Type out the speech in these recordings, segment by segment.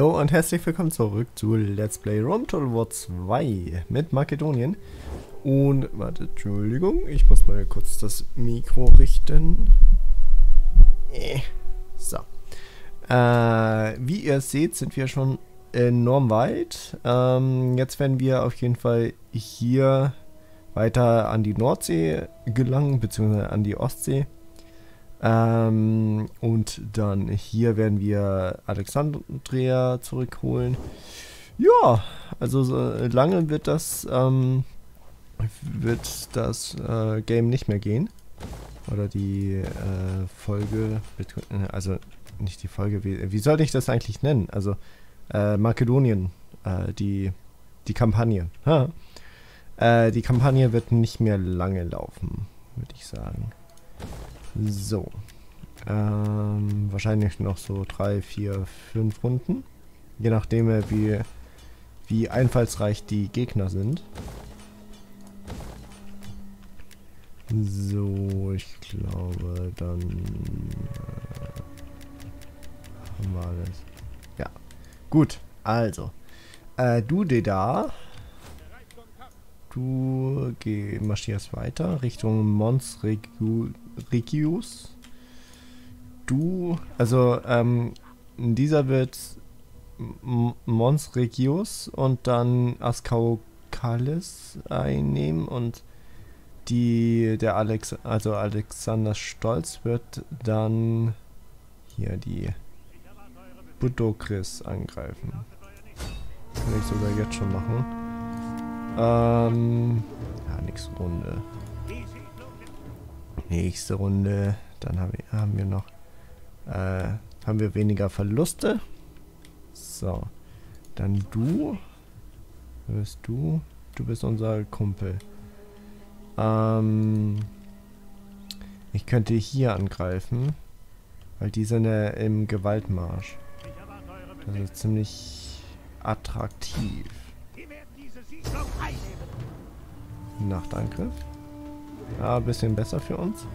Hallo und herzlich willkommen zurück zu Let's Play Rome Total War 2 mit Makedonien. Und, warte, Entschuldigung, ich muss mal kurz das Mikro richten. Äh, so. Äh, wie ihr seht, sind wir schon enorm weit. Ähm, jetzt werden wir auf jeden Fall hier weiter an die Nordsee gelangen, beziehungsweise an die Ostsee. Ähm, und dann hier werden wir Alexandria zurückholen. Ja, also so lange wird das, ähm, wird das äh, Game nicht mehr gehen. Oder die äh, Folge, also nicht die Folge, wie, wie soll ich das eigentlich nennen? Also äh, Makedonien, äh, die, die Kampagne. Äh, die Kampagne wird nicht mehr lange laufen, würde ich sagen. So. Ähm, wahrscheinlich noch so drei, vier, fünf Runden. Je nachdem, äh, wie, wie einfallsreich die Gegner sind. So, ich glaube, dann äh, haben wir alles. Ja, gut. Also, äh, du, da. Du geh, marschierst weiter Richtung Mons Regiu, Regius. Du, also ähm, dieser wird Mons Regius und dann Ascaucalis einnehmen und die der Alex, also Alexander Stolz wird dann hier die Budokris angreifen. Kann ich sogar jetzt schon machen. Ähm, ja, nächste Runde. Nächste Runde. Dann haben wir, noch, äh, haben wir weniger Verluste. So. Dann du. Wer bist du? Du bist unser Kumpel. Ähm, ich könnte hier angreifen. Weil die sind ja im Gewaltmarsch. Das ist ziemlich attraktiv. Nachtangriff. Ja, ein bisschen besser für uns.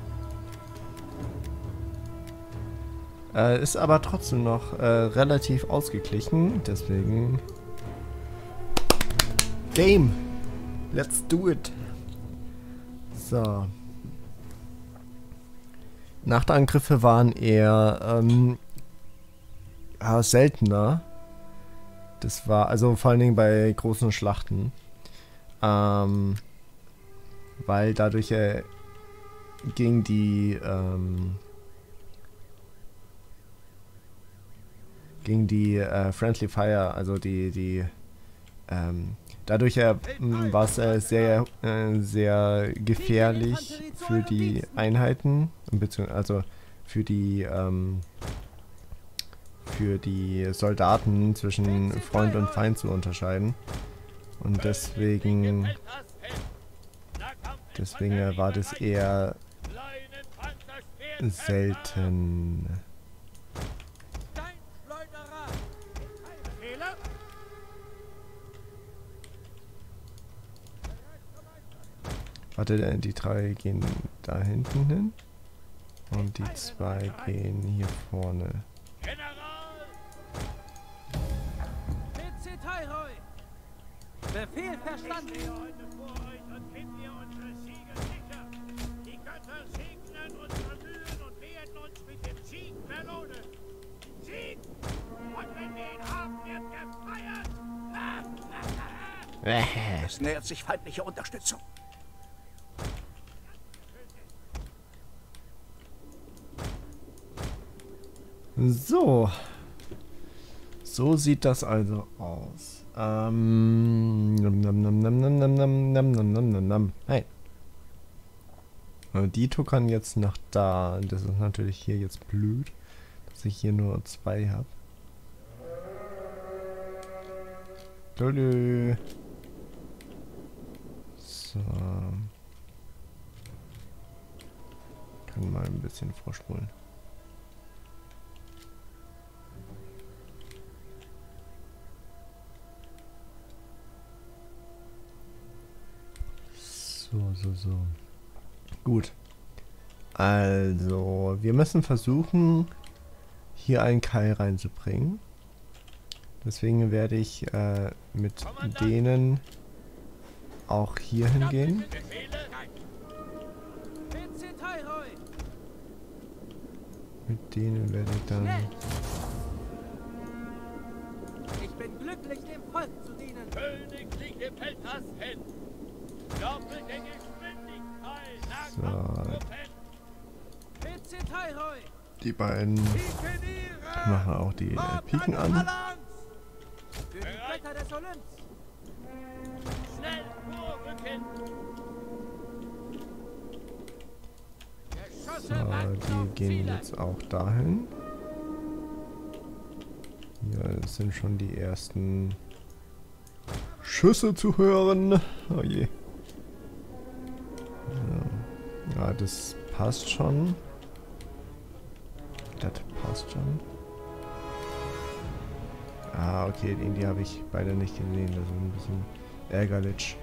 Äh, ist aber trotzdem noch äh, relativ ausgeglichen. Deswegen... Game! Let's do it! So. Nachtangriffe waren eher ähm, ja, seltener. Das war also vor allen Dingen bei großen Schlachten. Ähm, weil dadurch äh, ging die ähm, ging die äh, Friendly Fire, also die die ähm, dadurch äh, war es äh, sehr äh, sehr gefährlich für die Einheiten, also für die ähm, für die Soldaten zwischen Freund und Feind zu unterscheiden. Und deswegen deswegen war das eher selten. Warte, die drei gehen da hinten hin. Und die zwei gehen hier vorne. Befehl verstanden. Es nähert sich feindliche Unterstützung. So. So sieht das also aus. Ähm. Hey. Dito kann jetzt nach da. Das ist natürlich hier jetzt blöd, dass ich hier nur zwei habe. Lolö. So. Kann mal ein bisschen vorspulen. So, so, so. Gut. Also, wir müssen versuchen, hier einen Keil reinzubringen. Deswegen werde ich äh, mit denen auch hier hingehen. Mit denen werde ich dann... Ich bin glücklich, dem Volk zu dienen. Königliche Feldhasten. Doppelte Geschwindigkeit. So. Die beiden machen auch die äh, Piken an. Für die Götter des Olymps. So, die gehen jetzt auch dahin. Hier sind schon die ersten Schüsse zu hören. Oh je. So. Ja, das passt schon. Das passt schon. Ah, okay, die habe ich beide nicht gesehen. Das ist ein bisschen. Ärgerlich.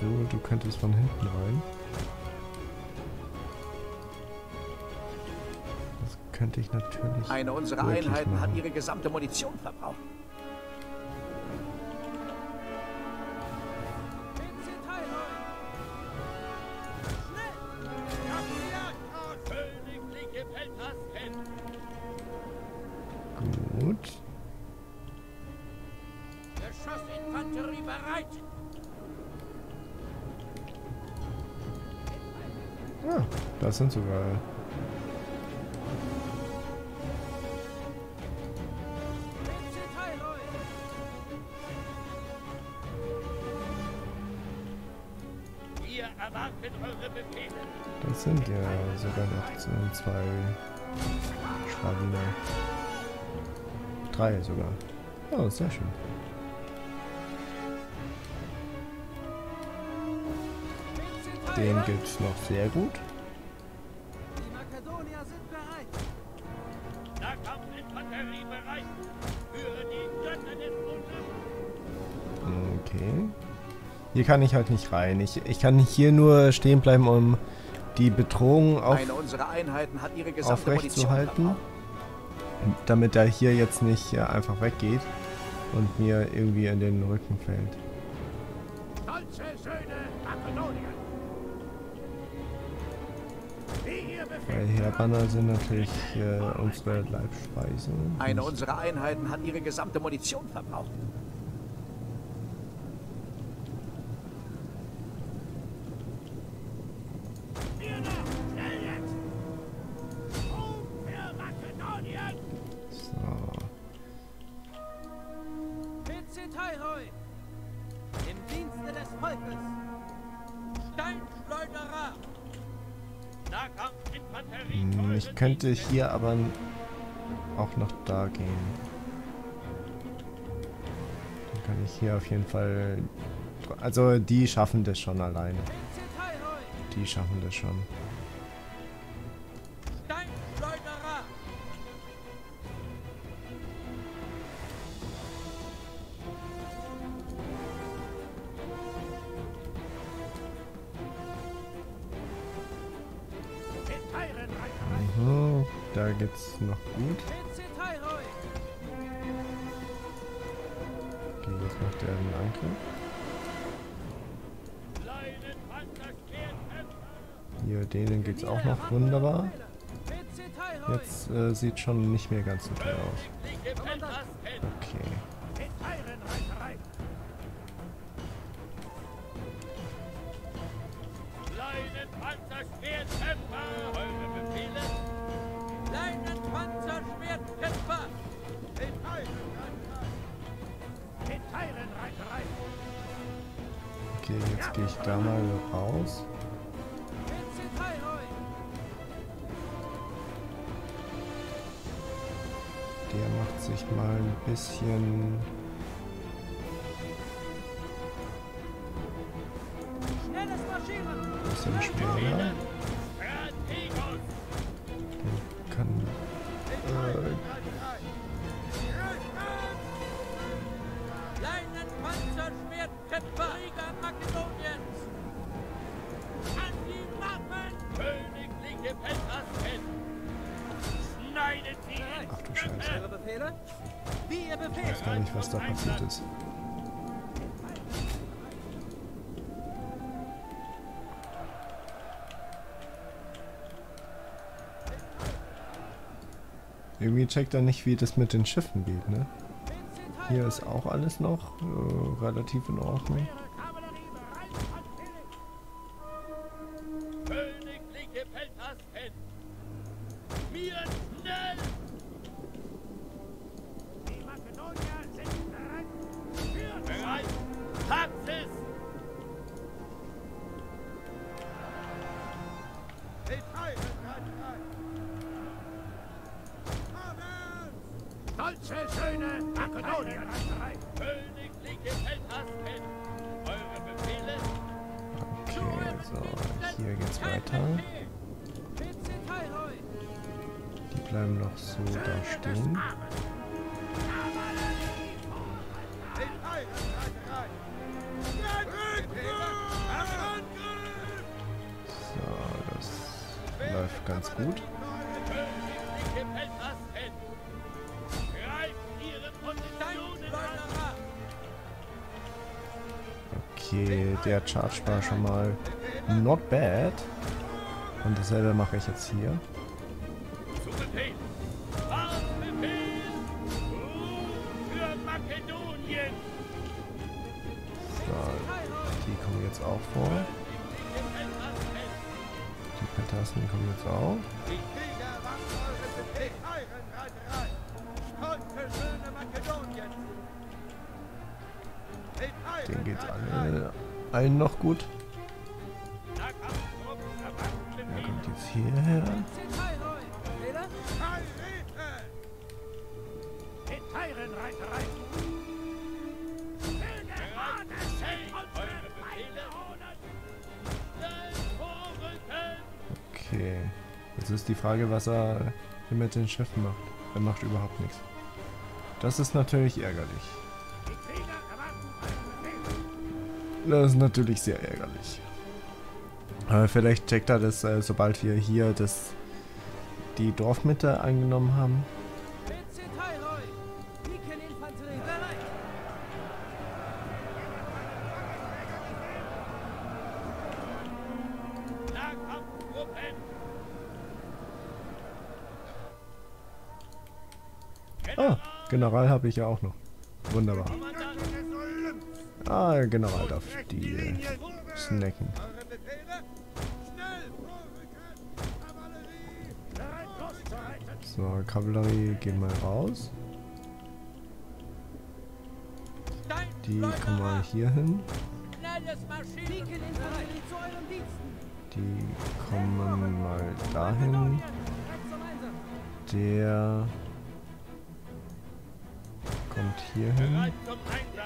Du? Du könntest von hinten rein. Das könnte ich natürlich. Eine unserer Einheiten machen. hat ihre gesamte Munition verbraucht. Das sind ja sogar noch zwei Schlawiner. Drei sogar. Oh, sehr schön. Den gibt's noch sehr gut. Hier kann ich halt nicht rein. Ich, ich kann hier nur stehen bleiben, um die Bedrohung auf, aufrecht zu halten. Damit er hier jetzt nicht äh, einfach weggeht und mir irgendwie in den Rücken fällt. Stolze Söhne Makedonien! Weil Herbanner sind natürlich äh, unsere Leibspeise. Eine unserer Einheiten hat ihre gesamte Munition verbraucht. Ich könnte hier aber auch noch da gehen. Dann kann ich hier auf jeden Fall... Also die schaffen das schon alleine. Die schaffen das schon. Wunderbar. Jetzt äh, sieht schon nicht mehr ganz so toll aus. Okay. Okay, jetzt gehe ich da mal raus. Sich mal ein. Bisschen Irgendwie checkt er nicht, wie das mit den Schiffen geht, ne? Hier ist auch alles noch äh, relativ in Ordnung. Charge war schon mal not bad. Und dasselbe mache ich jetzt hier. So, die kommen jetzt auch vor. Die Pentasten kommen jetzt auch. Den geht's alle, allen noch gut. Er kommt jetzt hierher. Okay. Jetzt ist die Frage, was er hier mit den Schiffen macht. Er macht überhaupt nichts. Das ist natürlich ärgerlich. Das ist natürlich sehr ärgerlich. Aber vielleicht checkt er das, äh, sobald wir hier das, die Dorfmitte eingenommen haben. Ah, General habe ich ja auch noch. Wunderbar. Ah, General darf die äh, snacken. So, Kavallerie gehen mal raus. Die kommen mal hier hin. Die kommen mal dahin. Der kommt hier hin.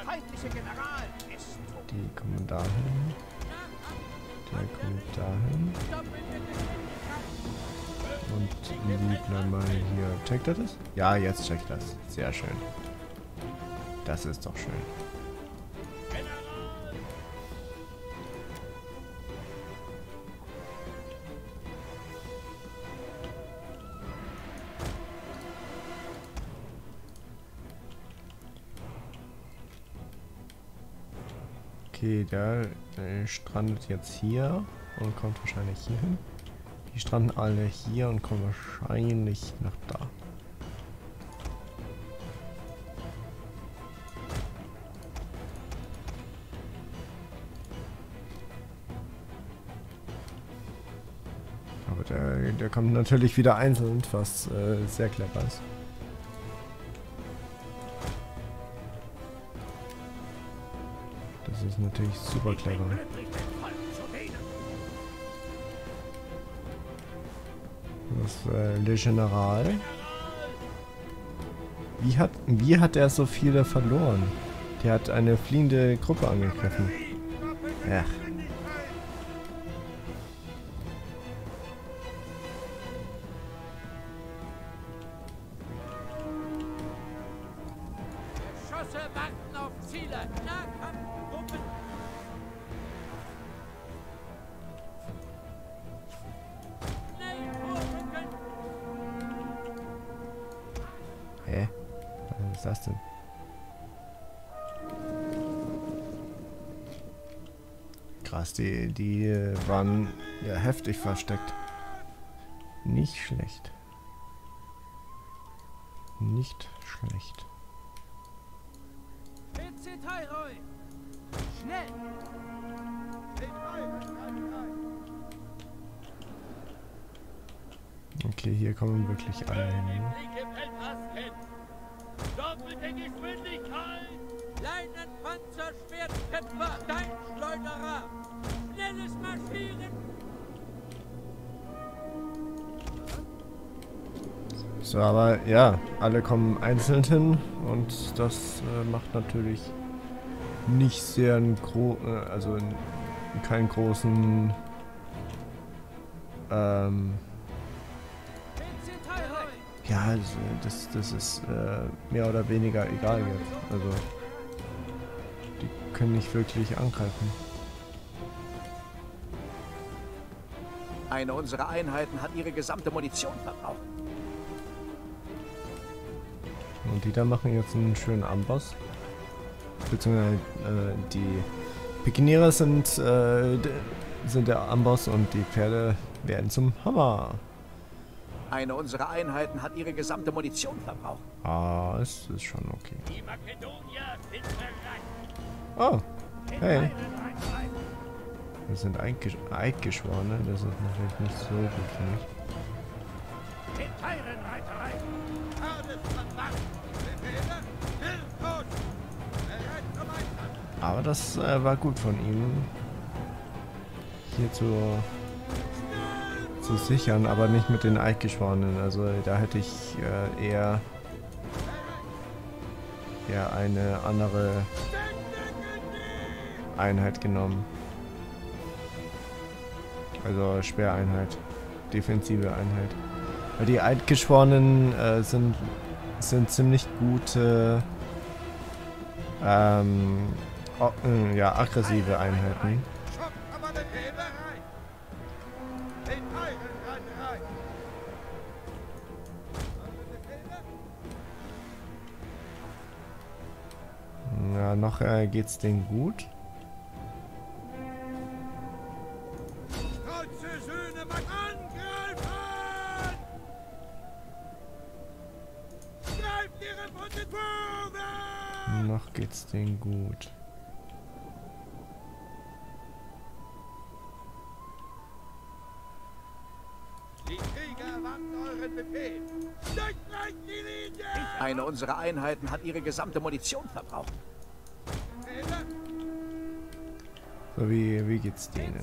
Feindliche General! Die kommen dahin. Der kommt dahin. Und die bleiben mal hier. Checkt er das? Ja, jetzt checkt das. Sehr schön. Das ist doch schön. Okay, der strandet jetzt hier und kommt wahrscheinlich hier hin. Die stranden alle hier und kommen wahrscheinlich nach da. Aber der, der kommt natürlich wieder einzeln, was äh, sehr clever ist. Natürlich super clever. Das äh, Le General. Wie hat, wie hat er so viele verloren? Der hat eine fliehende Gruppe angegriffen. Ach. Hä? Was ist das denn? Krass, die, die äh, waren ja heftig versteckt. Nicht schlecht. Nicht schlecht. Schnell! Okay, hier kommen wirklich alle hin. Doppelte Geschwindigkeit! Leinenpanzer, Schwertkämpfer, dein Schleuderer! Schnelles Marschieren! So, aber ja, alle kommen einzeln hin und das äh, macht natürlich nicht sehr einen gro äh, also keinen großen ähm! Ja, das, das, ist äh, mehr oder weniger egal jetzt. Also die können nicht wirklich angreifen. Eine unserer Einheiten hat ihre gesamte Munition verbraucht. Und die da machen jetzt einen schönen Amboss. Beziehungsweise äh, die Pikiniere sind, äh, sind der Amboss und die Pferde werden zum Hammer. Eine unserer Einheiten hat ihre gesamte Munition verbraucht. Ah, es ist schon okay. Die Makedonier sind bereit! Oh, hey, das sind Eidgesch Eidgeschworene. Das ist natürlich nicht so gut für mich. Aber das äh, war gut von ihm, hier zu, zu sichern, aber nicht mit den Eidgeschworenen. Also da hätte ich äh, eher, eher eine andere Einheit genommen. Also Schwereinheit, defensive Einheit. Weil die Eidgeschworenen äh, sind, sind ziemlich gute ähm, äh, ja, aggressive Einheiten. Noch äh, geht's denen gut. Noch geht's denen gut. Die Krieger erwarten euren Befehl. Durchbrecht die Linie! Eine unserer Einheiten hat ihre gesamte Munition verbraucht. Befehle? So, wie, wie geht's denen? Äh,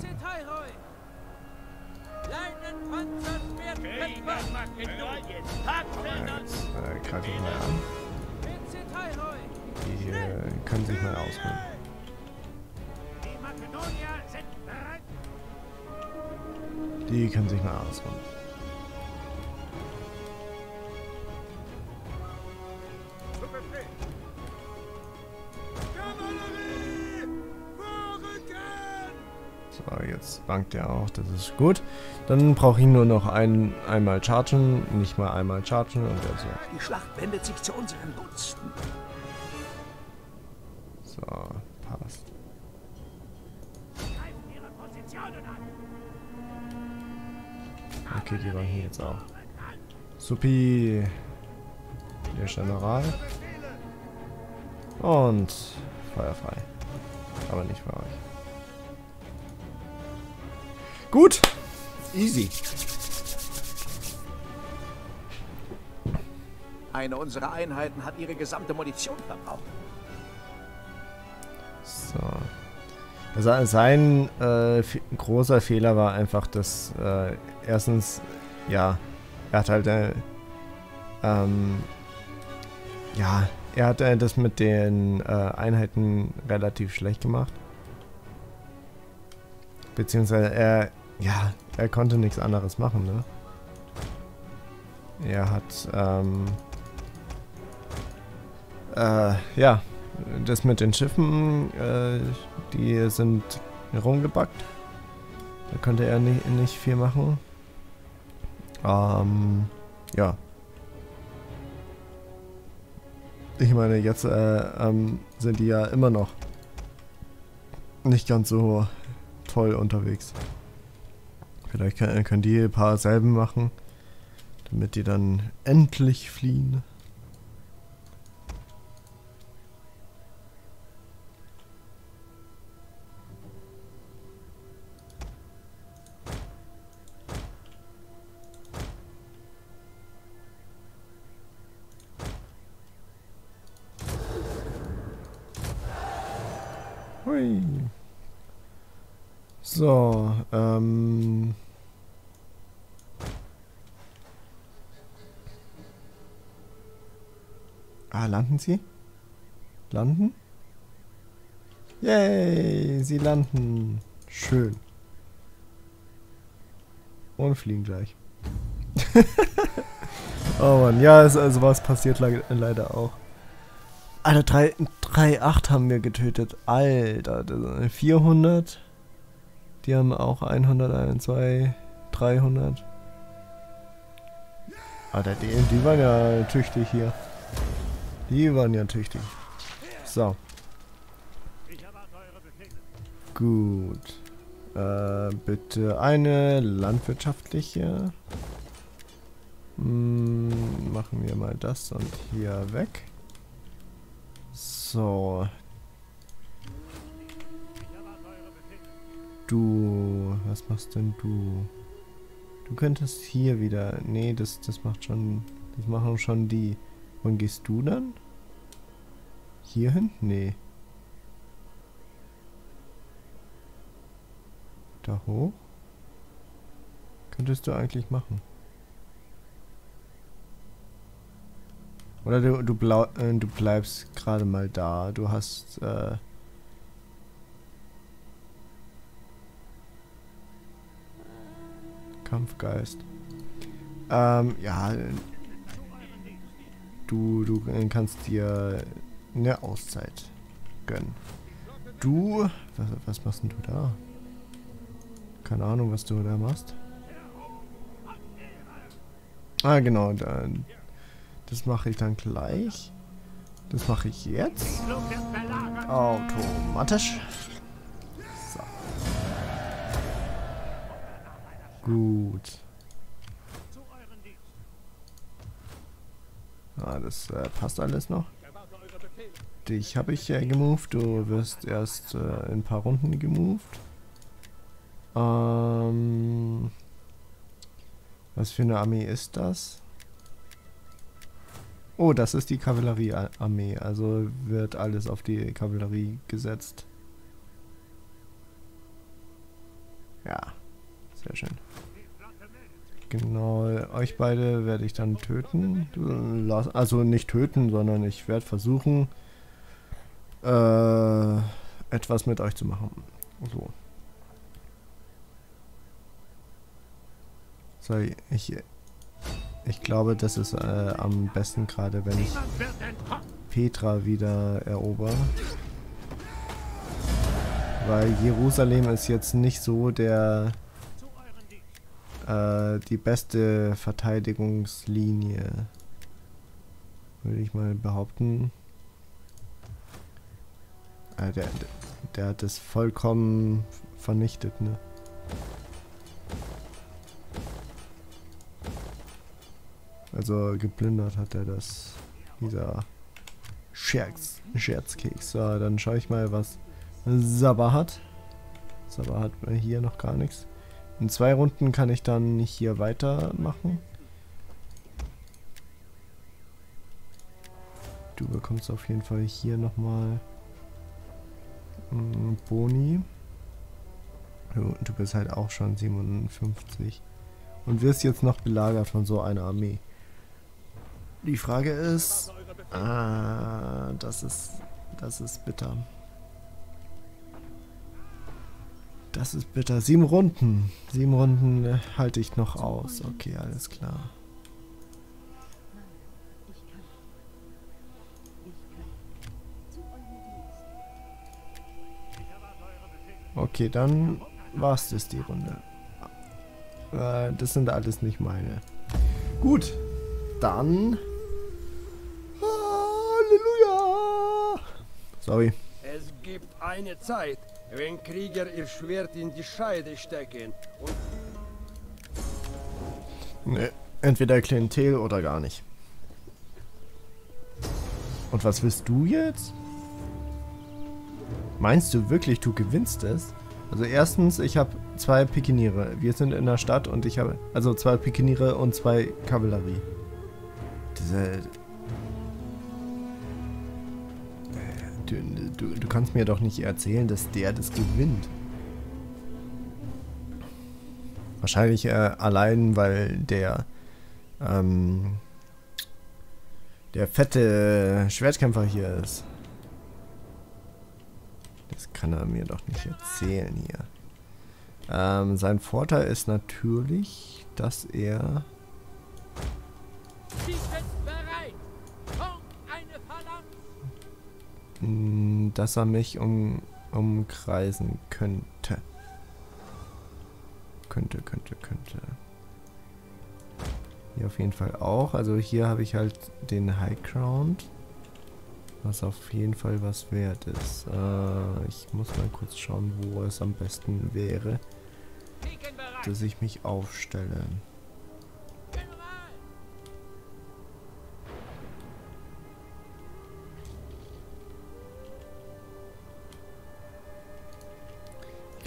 greife ich mal an. Die äh, können sich mal ausruhen. Die können sich mal ausruhen. So, bankt er auch, das ist gut. Dann brauche ich nur noch ein, einmal chargen, nicht mal einmal chargen und also. Die Schlacht wendet sich zu unseren Gunsten. So, passt. Okay, die waren hier jetzt auch. Supi, der General. Und feuerfrei. Aber nicht für euch. Gut. Easy. Eine unserer Einheiten hat ihre gesamte Munition verbraucht. So. Also sein äh, großer Fehler war einfach, dass äh, erstens, ja, er hat halt, äh, ähm, ja, er hat äh, das mit den äh, Einheiten relativ schlecht gemacht. Beziehungsweise er, ja, er konnte nichts anderes machen, ne? Er hat, ähm, äh, ja, das mit den Schiffen, äh, die sind rumgebackt. Da konnte er nicht, nicht viel machen. Ähm, ja. Ich meine, jetzt äh, ähm, sind die ja immer noch nicht ganz so toll unterwegs. Vielleicht können, die ein paar selben machen, damit die dann endlich fliehen. Hui. So, ähm. Ah, landen sie? Landen? Yay, sie landen. Schön. Und fliegen gleich. oh Mann, ja, also was passiert le leider auch. Alter, 3,8 haben wir getötet. Alter, 400. Die haben auch 100, 1, 2, 300. Alter, die, die waren ja tüchtig hier. Die waren ja tüchtig. So. Gut. Äh, bitte eine landwirtschaftliche. Hm, machen wir mal das und hier weg. So. Du, was machst denn du? Du könntest hier wieder. Nee, das, das macht schon. Das machen schon die. Wann gehst du dann? Hier hin? Nee. Da hoch? Könntest du eigentlich machen. Oder du, du, blau, äh, du bleibst gerade mal da. Du hast... Äh, Kampfgeist. Ähm, ja. Du, du kannst dir eine Auszeit gönnen. Du... Was, was machst denn du da? Keine Ahnung, was du da machst. Ah, genau. Dann das mache ich dann gleich. Das mache ich jetzt. Automatisch. So. Gut. Ah, das äh, passt alles noch. Dich habe ich äh, gemoved. Du wirst erst äh, in ein paar Runden gemoved. Ähm, was für eine Armee ist das? Oh, das ist die Kavalleriearmee. Also wird alles auf die Kavallerie gesetzt. Ja, sehr schön. Genau, euch beide werde ich dann töten. Also nicht töten, sondern ich werde versuchen, äh, etwas mit euch zu machen. So. So, ich ich glaube, das ist äh, am besten gerade, wenn ich Petra wieder erober. Weil Jerusalem ist jetzt nicht so der äh, die beste Verteidigungslinie. Würde ich mal behaupten. Äh, der, der hat das vollkommen vernichtet, ne? Also geplündert hat er das. Dieser Scherz, Scherzkeks. So, dann schaue ich mal, was Sabba hat. Sabba hat hier noch gar nichts. In zwei Runden kann ich dann hier weitermachen. Du bekommst auf jeden Fall hier nochmal mm, Boni. Du, du bist halt auch schon 57. Und wirst jetzt noch belagert von so einer Armee. Die Frage ist, ah, das ist, das ist bitter. Das ist bitter. Sieben Runden. Sieben Runden äh, halte ich noch aus. Okay, alles klar. Okay, dann war's das die Runde. Äh, das sind alles nicht meine. Gut, dann Halleluja. Sorry. Es gibt eine Zeit, wenn Krieger ihr Schwert in die Scheide stecken und Nee, entweder Klientel oder gar nicht. Und was willst du jetzt? Meinst du wirklich, du gewinnst es? Also erstens, ich habe zwei Pikiniere. Wir sind in der Stadt und ich habe... Also zwei Pikiniere und zwei Kavallerie. Diese... Du, du, du kannst mir doch nicht erzählen, dass der das gewinnt. Wahrscheinlich äh, allein, weil der ähm, der fette Schwertkämpfer hier ist. Das kann er mir doch nicht erzählen hier. Ähm, sein Vorteil ist natürlich, dass er... dass er mich um, umkreisen könnte. Könnte, könnte, könnte. Hier auf jeden Fall auch. Also hier habe ich halt den High Ground. Was auf jeden Fall was wert ist. Äh, ich muss mal kurz schauen, wo es am besten wäre, dass ich mich aufstelle.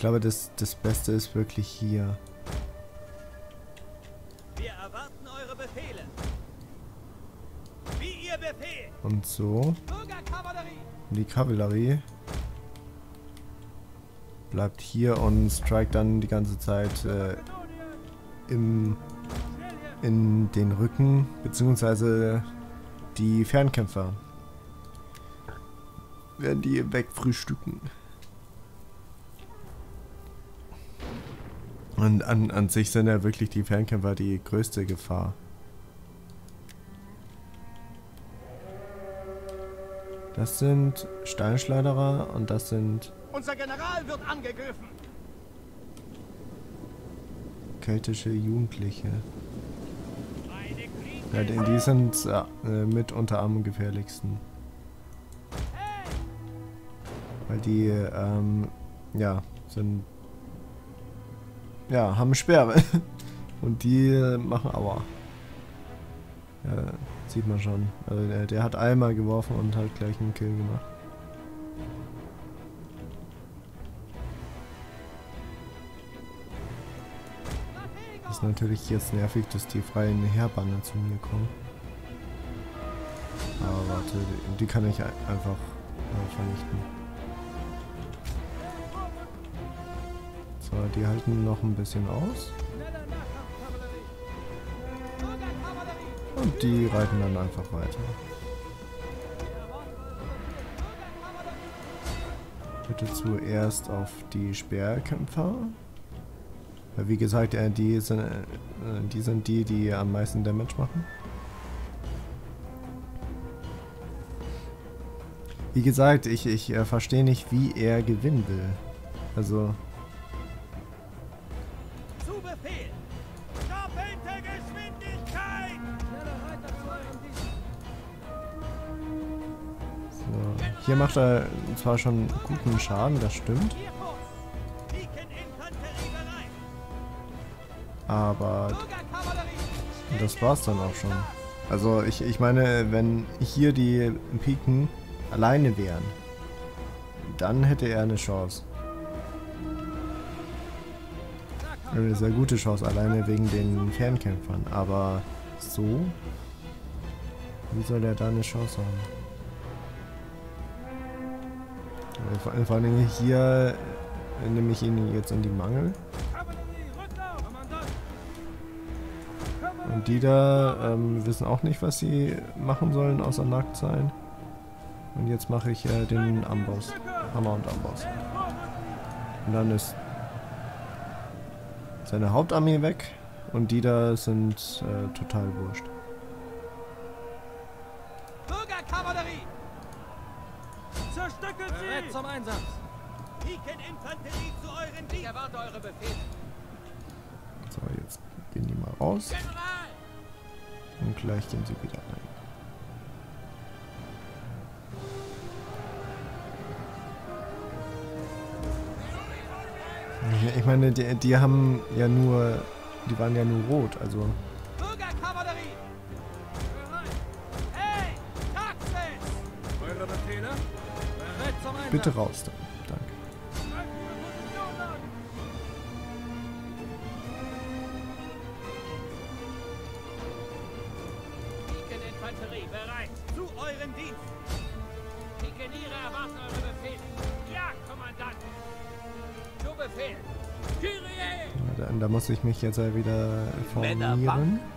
Glaube, das, das Beste ist wirklich hier. Wir erwarten eure Befehle. Wie ihr Befehl. Und so. Bürgerkavallerie. Die Kavallerie bleibt hier und strike dann die ganze Zeit äh, im, in den Rücken, beziehungsweise die Fernkämpfer werden die wegfrühstücken. Und an, an sich sind ja wirklich die Fernkämpfer die größte Gefahr. Das sind Steinschleuderer und das sind Unser General wird angegriffen. keltische Jugendliche. Ja, die, die sind äh, mitunter am gefährlichsten. Weil die, ähm, ja, sind, ja, haben Sperre. Und die machen Aua. Ja, sieht man schon. Also der, der hat einmal geworfen und hat gleich einen Kill gemacht. ist natürlich jetzt nervig, dass die freien Heerbanner zu mir kommen. Aber warte, die, kann ich ein- einfach äh, vernichten. So, die halten noch ein bisschen aus. Und die reiten dann einfach weiter. Bitte zuerst auf die Speerkämpfer. Wie gesagt, äh, die sind, äh, die sind die, die am meisten Damage machen. Wie gesagt, ich, ich äh, verstehe nicht, wie er gewinnen will. Also, hier macht er zwar schon guten Schaden, das stimmt. Aber das war's dann auch schon. Also ich, ich meine, wenn hier die Piken alleine wären, dann hätte er eine Chance. Eine sehr gute Chance, alleine wegen den Fernkämpfern. Aber so? Wie soll er da eine Chance haben? Vor, vor allen Dingen hier äh, nehme ich ihn jetzt in die Mangel. Und die da ähm, wissen auch nicht, was sie machen sollen, außer nackt sein. Und jetzt mache ich äh, den Amboss. Hammer und Amboss. Und dann ist seine Hauptarmee weg. Und die da sind äh, total wurscht. Bürgerkavallerie. Stückelt sie! Bereit zum Einsatz! Piken-Infanterie zu euren Dienst! Ich erwarte eure Befehle. So, jetzt gehen die mal raus. General! Und gleich gehen sie wieder rein. Ich meine, die, die haben ja nur, die waren ja nur rot, also Bitte raus dann. Danke. Pikeninfanterie bereit! Zu euren Dienst! Pikeniere erwarten eure Befehle! Ja, Kommandant! Zu Befehl! Kyrie! Da, da muss ich mich jetzt ja wieder Männerbank. informieren. Stolze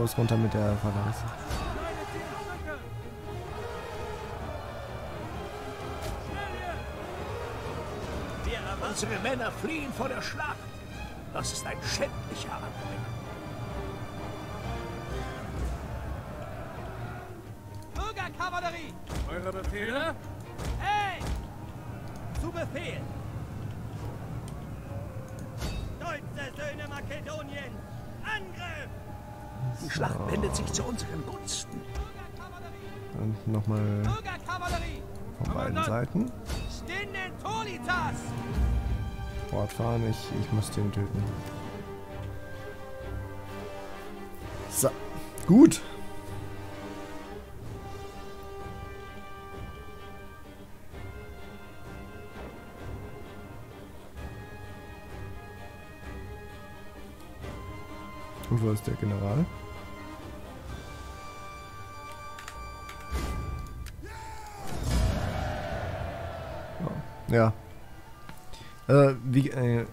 Los, runter mit der Phalanx. Unsere Männer fliehen vor der Schlacht. Das ist ein schändlicher Anblick. Bürgerkavallerie! Eure Befehle? Hey! Zu Befehl! Stolze Söhne Makedonien! Angriff! Die Schlacht wendet sich zu unseren Gunsten. Und nochmal Bürgerkavallerie! von beiden Seiten. Fortfahren, ich, ich muss den töten. So, gut. Und wo ist der General? Oh, Ja. Äh, wie, äh,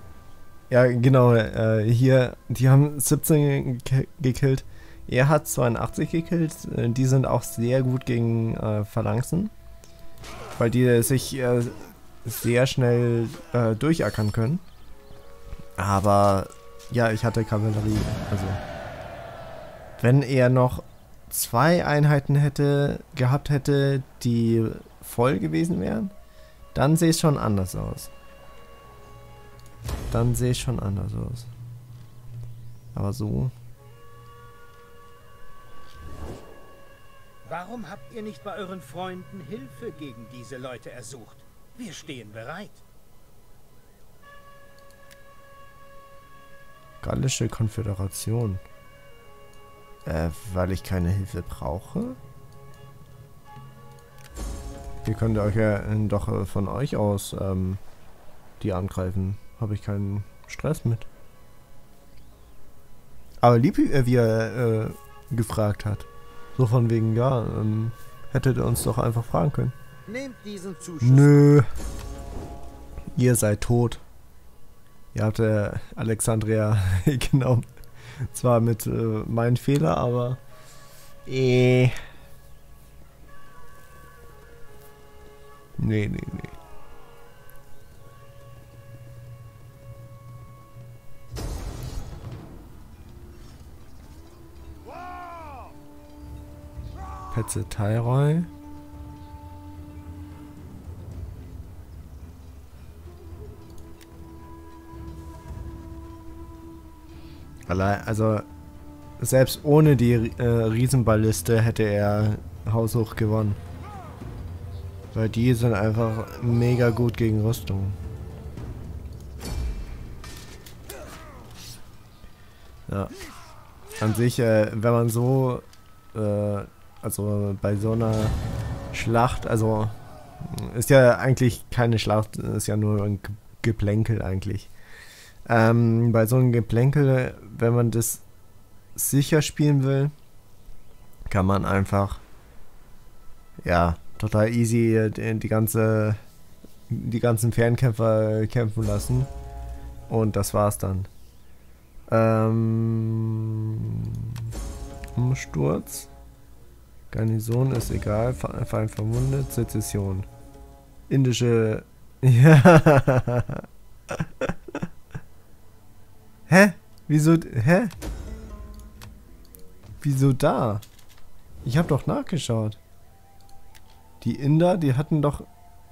ja, genau, äh, hier, die haben 17 ge gekillt. Er hat 82 gekillt. Äh, Die sind auch sehr gut gegen äh, Phalanxen. Weil die sich äh, sehr schnell äh, durchackern können. Aber ja, ich hatte Kavallerie. Also, wenn er noch zwei Einheiten hätte gehabt hätte, die voll gewesen wären, dann sehe es schon anders aus. Dann sehe es schon anders aus. Aber so. Warum habt ihr nicht bei euren Freunden Hilfe gegen diese Leute ersucht? Wir stehen bereit. Gallische Konföderation. Äh, weil ich keine Hilfe brauche? Ihr könnt euch ja doch äh, von euch aus ähm, die angreifen. Habe ich keinen Stress mit. Aber lieb, äh, wie er äh, gefragt hat. So von wegen, ja, ähm, hättet ihr uns doch einfach fragen können. Nehmt diesen Zuschuss. Nö. Ihr seid tot. Ihr habt äh, Alexandria genommen. Zwar mit äh, meinem Fehler, aber. Eh. Nee, nee, nee. Petze Tyroi. Allein, also selbst ohne die äh, Riesenballiste hätte er haushoch gewonnen. Weil die sind einfach mega gut gegen Rüstung. Ja. An sich, äh, wenn man so, äh, also bei so einer Schlacht, also ist ja eigentlich keine Schlacht, ist ja nur ein Ge- Geplänkel eigentlich. Ähm, bei so einem Geplänkel, wenn man das sicher spielen will, kann man einfach, ja, total easy die, die ganze, die ganzen Fernkämpfer kämpfen lassen. Und das war's dann. Ähm, Umsturz. Garnison ist egal, Fe- Feind verwundet, Sezession. Indische. Ja. Hä? Wieso? Hä? Wieso da? Ich habe doch nachgeschaut. Die Inder, die hatten doch.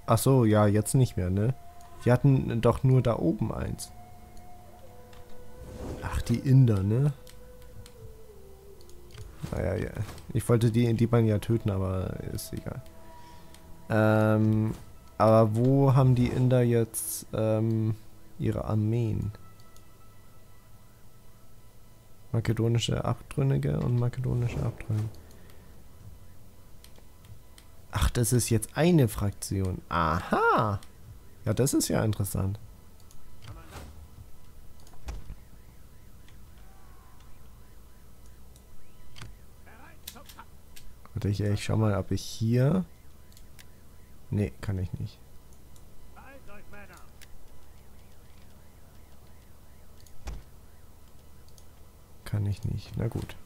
Ach so, ja, jetzt nicht mehr, ne? Die hatten doch nur da oben eins. Ach, die Inder, ne? Naja, ja. Ich wollte die, die beiden ja töten, aber ist egal. Ähm, aber wo haben die Inder jetzt ähm, ihre Armeen? Makedonische Abtrünnige und makedonische Abtrünnige. Ach, das ist jetzt eine Fraktion. Aha. Ja, das ist ja interessant. Warte, ich, ich schau mal, ob ich hier... Nee, kann ich nicht. Kann ich nicht. Na gut.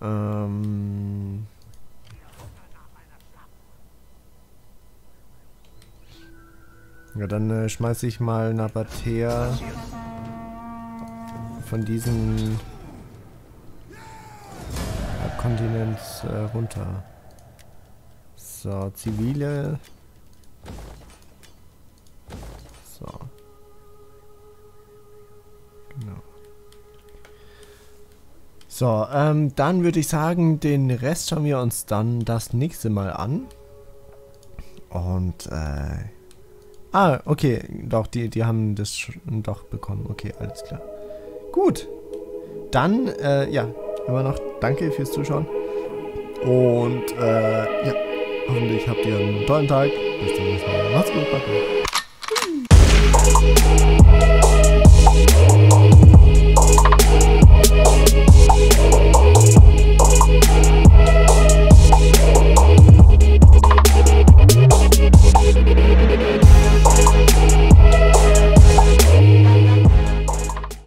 Ähm... Ja, dann äh, schmeiße ich mal Nabatea von diesen Kontinent äh, runter. So, zivile. So, ähm, dann würde ich sagen, den Rest schauen wir uns dann das nächste Mal an. Und, äh... Ah, okay, doch, die, die haben das schon doch bekommen. Okay, alles klar. Gut. Dann, äh, ja, immer noch danke fürs Zuschauen. Und, äh, ja, hoffentlich habt ihr einen tollen Tag. Bis zum nächsten Mal. Macht's gut, Bye.